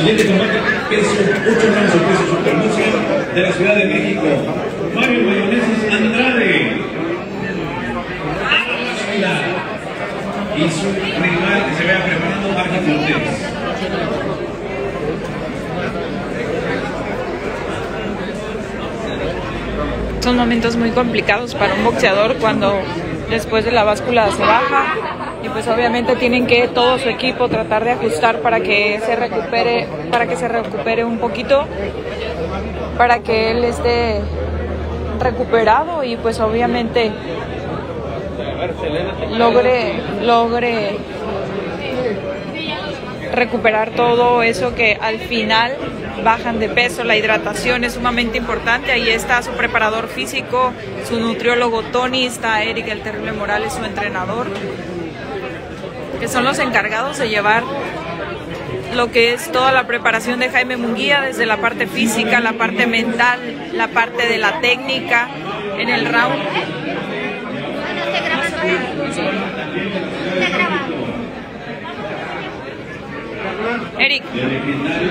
Siguiente combate, peso 8 gramos de peso supermúsculo de la Ciudad de México. Mario Mayoneses Andrade. Y su rival que se vea preparando Marco Cortés. Son momentos muy complicados para un boxeador cuando después de la báscula se baja y pues obviamente tienen que todo su equipo tratar de ajustar para que se recupere, para que se recupere un poquito, para que él esté recuperado y pues obviamente logre logre recuperar todo eso que al final bajan de peso, la hidratación es sumamente importante, ahí está su preparador físico, su nutriólogo Tony, está Eric el Terrible Morales, su entrenador, que son los encargados de llevar lo que es toda la preparación de Jaime Munguía, desde la parte física, la parte mental, la parte de la técnica en el round. Eric.